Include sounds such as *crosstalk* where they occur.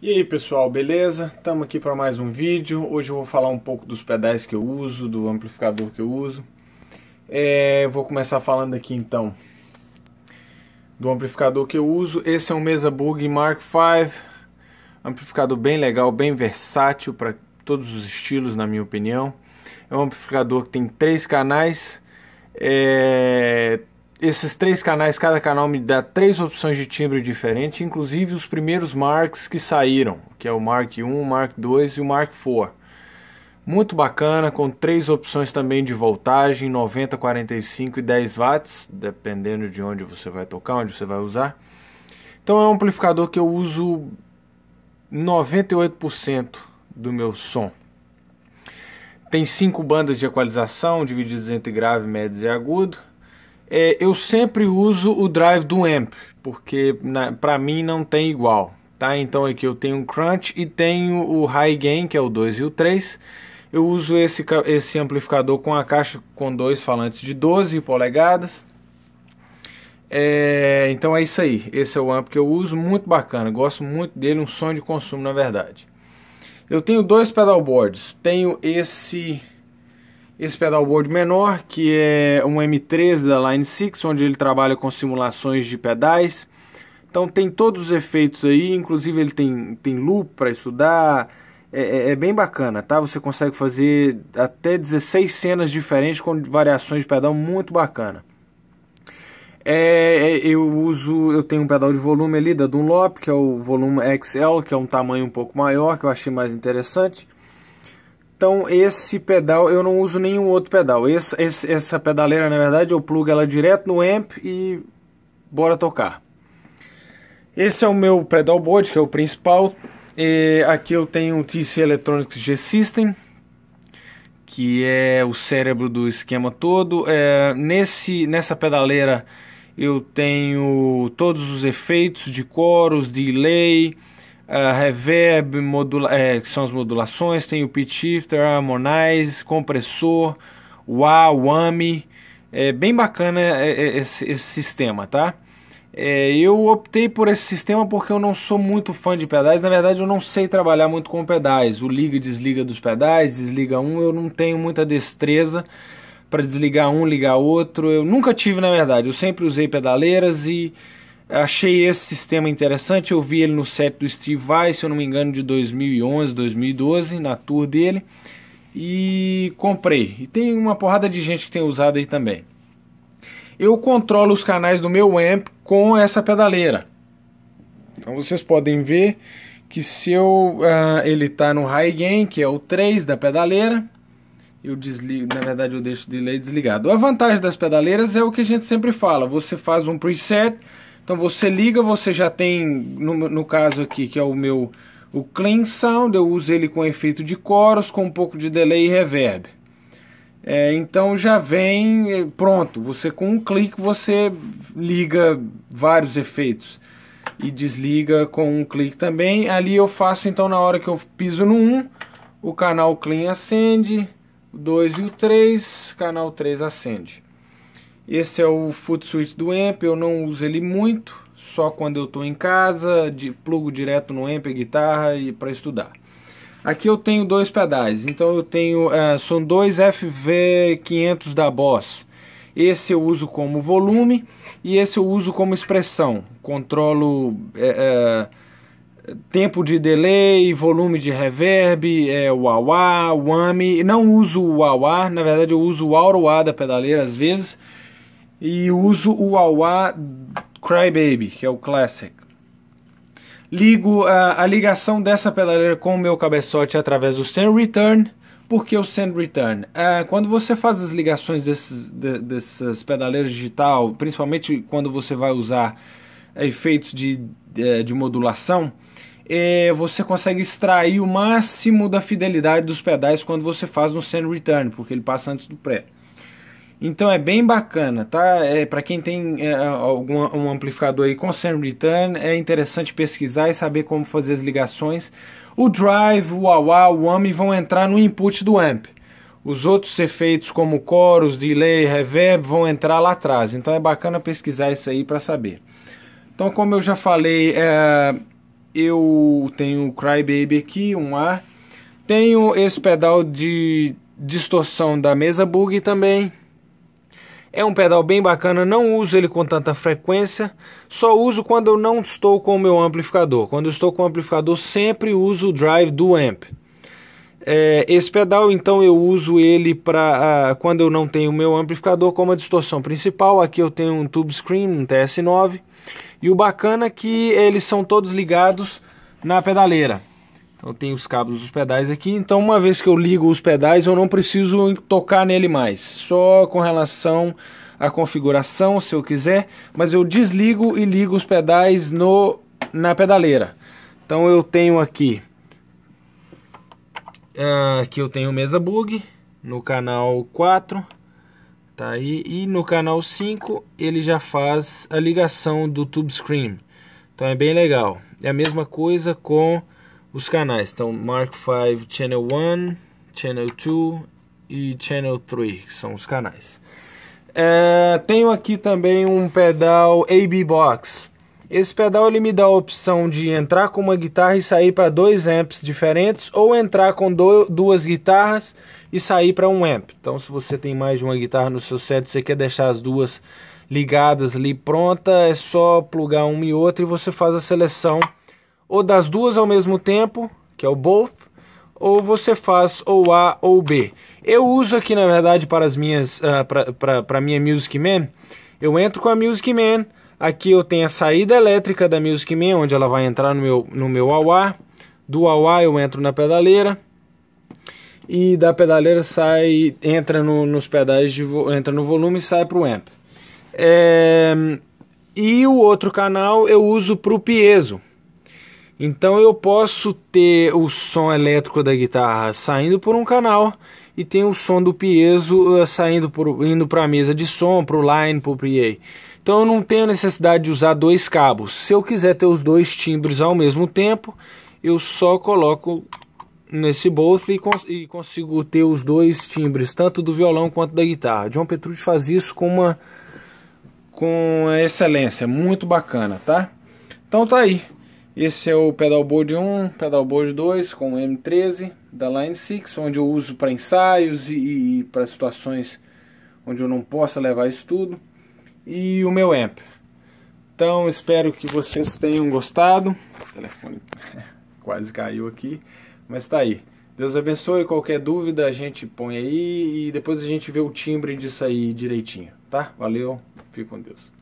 E aí pessoal, beleza? Estamos aqui para mais um vídeo. Hoje eu vou falar um pouco dos pedais que eu uso, do amplificador que eu uso. É, vou começar falando aqui então do amplificador que eu uso. Esse é um Mesa Bug Mark V, amplificador bem legal, bem versátil para todos os estilos, na minha opinião. É um amplificador que tem três canais, é, esses três canais, cada canal me dá três opções de timbre diferentes, inclusive os primeiros Marks que saíram, que é o Mark 1, o Mark 2 e o Mark 4. Muito bacana, com três opções também de voltagem, 90, 45 e 10 watts, dependendo de onde você vai tocar, onde você vai usar. Então é um amplificador que eu uso 98% do meu som. Tem cinco bandas de equalização divididas entre grave, médio e agudo é, eu sempre uso o drive do amp, porque para mim não tem igual. Tá? Então aqui eu tenho um crunch e tenho o high gain, que é o 2 e o 3. Eu uso esse, esse amplificador com a caixa com dois falantes de 12 polegadas. É, então é isso aí. Esse é o amp que eu uso, muito bacana. Gosto muito dele, um som de consumo na verdade. Eu tenho dois pedalboards. Tenho esse esse pedalboard menor, que é um M3 da Line 6, onde ele trabalha com simulações de pedais. Então tem todos os efeitos aí, inclusive ele tem, tem loop para estudar, é, é, é, bem bacana, tá? Você consegue fazer até 16 cenas diferentes com variações de pedal muito bacana. É, é eu uso, eu tenho um pedal de volume ali da Dunlop, que é o volume XL, que é um tamanho um pouco maior, que eu achei mais interessante. Então esse pedal, eu não uso nenhum outro pedal. Esse, esse, essa pedaleira, na verdade, eu plugo ela direto no amp e bora tocar. Esse é o meu pedalboard, que é o principal. E aqui eu tenho o TC Electronics G-System, que é o cérebro do esquema todo. É, nesse, nessa pedaleira eu tenho todos os efeitos de coros, delay, uh, reverb, modula é, que são as modulações, tem o pitch shifter, harmonize, compressor, wah, whammy, é bem bacana é, é, esse, esse sistema, tá? É, eu optei por esse sistema porque eu não sou muito fã de pedais. Na verdade, eu não sei trabalhar muito com pedais. O liga e desliga dos pedais, desliga um, eu não tenho muita destreza para desligar um, ligar outro. Eu nunca tive, na verdade. Eu sempre usei pedaleiras e Achei esse sistema interessante, eu vi ele no set do Steve Vai, se eu não me engano, de 2011, 2012, na tour dele, e comprei. E tem uma porrada de gente que tem usado aí também. Eu controlo os canais do meu amp com essa pedaleira. Então vocês podem ver que se eu, uh, ele está no high gain, que é o 3 da pedaleira, eu desligo, na verdade eu deixo o delay desligado. A vantagem das pedaleiras é o que a gente sempre fala, você faz um preset, então você liga, você já tem, no, no caso aqui, que é o meu o Clean Sound, eu uso ele com efeito de coros, com um pouco de delay e reverb. É, então já vem é, pronto, você com um clique você liga vários efeitos e desliga com um clique também. Ali eu faço então na hora que eu piso no 1, o canal Clean acende, o 2 e o 3, canal 3 acende. Esse é o foot switch do amp, eu não uso ele muito, só quando eu estou em casa, de plugo direto no amp, guitarra e para estudar. Aqui eu tenho dois pedais, então eu tenho, uh, são dois FV500 da Boss. Esse eu uso como volume e esse eu uso como expressão. Controlo é, é, tempo de delay, volume de reverb, é, wah-wah, whammy. Não uso o wah-wah, na verdade eu uso o auto-wah da pedaleira às vezes e uso o Awa Crybaby, que é o Classic. Ligo a, a ligação dessa pedaleira com o meu cabeçote através do Send Return. Por que o Send Return? Uh, quando você faz as ligações desses, de, dessas pedaleiras digital, principalmente quando você vai usar efeitos de, de, de modulação, é, você consegue extrair o máximo da fidelidade dos pedais quando você faz no Send Return, porque ele passa antes do pré. Então é bem bacana, tá? É, para quem tem é, algum um amplificador aí com Send Return, é interessante pesquisar e saber como fazer as ligações. O drive, o wah o AMI vão entrar no input do amp. Os outros efeitos como chorus, delay, reverb vão entrar lá atrás. Então é bacana pesquisar isso aí para saber. Então como eu já falei, é, eu tenho o Crybaby aqui, um A. Tenho esse pedal de distorção da mesa Bug também. É um pedal bem bacana, não uso ele com tanta frequência, só uso quando eu não estou com o meu amplificador. Quando eu estou com o amplificador, sempre uso o drive do amp. É, esse pedal, então, eu uso ele para uh, quando eu não tenho o meu amplificador como a distorção principal. Aqui eu tenho um Tube Scream, um TS9. E o bacana é que eles são todos ligados na pedaleira. Então tem os cabos dos pedais aqui. Então uma vez que eu ligo os pedais, eu não preciso tocar nele mais. Só com relação à configuração, se eu quiser. Mas eu desligo e ligo os pedais no, na pedaleira. Então eu tenho aqui... Uh, aqui eu tenho mesa bug no canal 4 tá aí e no canal 5 ele já faz a ligação do tube screen então é bem legal é a mesma coisa com os canais. Então, Mark V Channel 1, Channel 2 e Channel 3, que são os canais. É, tenho aqui também um pedal AB Box. Esse pedal ele me dá a opção de entrar com uma guitarra e sair para dois amps diferentes, ou entrar com do, duas guitarras e sair para um amp. Então, se você tem mais de uma guitarra no seu set, você quer deixar as duas ligadas ali pronta, é só plugar uma e outra e você faz a seleção ou das duas ao mesmo tempo, que é o both, ou você faz ou A ou B. Eu uso aqui, na verdade, para as minhas, uh, para minha Music Man, eu entro com a Music Man, aqui eu tenho a saída elétrica da Music Man, onde ela vai entrar no meu, no meu AUA, do AUA eu entro na pedaleira, e da pedaleira sai, entra no, nos pedais, de, entra no volume e sai para o amp. É, e o outro canal eu uso para o piezo. Então eu posso ter o som elétrico da guitarra saindo por um canal e tem o som do piezo uh, saindo por, indo para a mesa de som, para o line, para o PA. Então eu não tenho necessidade de usar dois cabos. Se eu quiser ter os dois timbres ao mesmo tempo, eu só coloco nesse both e, cons e consigo ter os dois timbres, tanto do violão quanto da guitarra. John Petrucci faz isso com uma com excelência, muito bacana, tá? Então tá aí. Esse é o pedalboard 1, pedalboard 2 com M13 da Line 6, onde eu uso para ensaios e, e para situações onde eu não possa levar isso tudo. E o meu amp. Então espero que vocês tenham gostado. O telefone *laughs* quase caiu aqui, mas está aí. Deus abençoe. Qualquer dúvida a gente põe aí e depois a gente vê o timbre disso aí direitinho, tá? Valeu, fique com Deus.